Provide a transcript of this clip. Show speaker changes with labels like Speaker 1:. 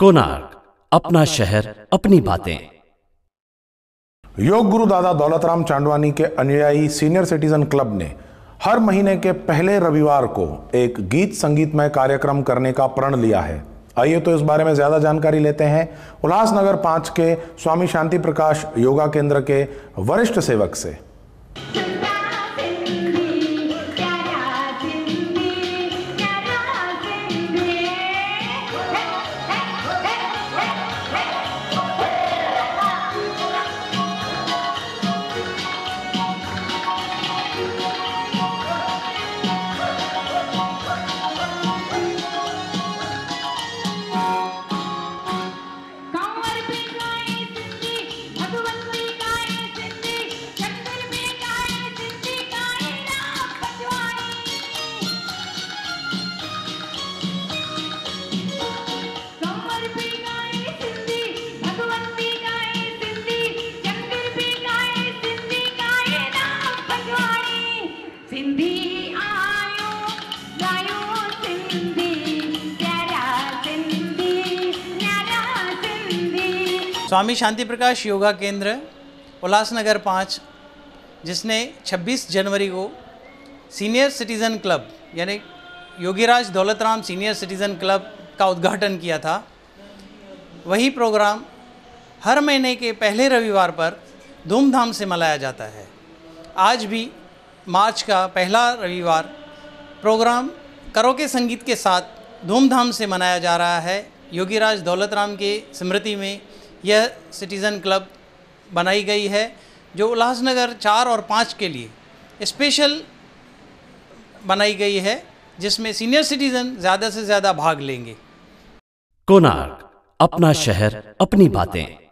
Speaker 1: कोनार्क अपना शहर, अपनी बातें।
Speaker 2: योग गुरु दादा दौलतराम चांदवानी के अनुयायी सीनियर सिटीजन क्लब ने हर महीने के पहले रविवार को एक गीत संगीतमय कार्यक्रम करने का प्रण लिया है। आइए तो इस बारे में ज़्यादा जानकारी लेते हैं। उल्लासनगर पाँच के स्वामी शांति प्रकाश योगा केंद्र के वरिष्ठ सेवक से।
Speaker 3: सिंधी आयो सिंधी, प्यारा सिंधी, न्यारा सिंधी।
Speaker 4: स्वामी शांति प्रकाश योगा केंद्र, उल्लासनगर पाँच, जिसने 26 जनवरी को सीनियर सिटीज़न क्लब, यानी Yogiraj Daulatram senior citizen club का उद्घाटन किया था। वही प्रोग्राम हर महीने के पहले रविवार पर धूमधाम से मनाया जाता है। आज भी मार्च का पहला रविवार प्रोग्राम करो के संगीत के साथ धूमधाम से मनाया जा रहा है। योगीराज दौलतराम के स्मृति में यह सिटीज़न क्लब बनाई गई है, जो उल्लासनगर चार और पाँच के लिए स्पेशल बनाई गई है, जिसमें सीनियर सिटीज़न ज़्यादा से ज़्यादा भाग लेंगे।
Speaker 1: कोनार्क अपना शहर, अपनी बातें।